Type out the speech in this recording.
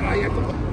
ありがとう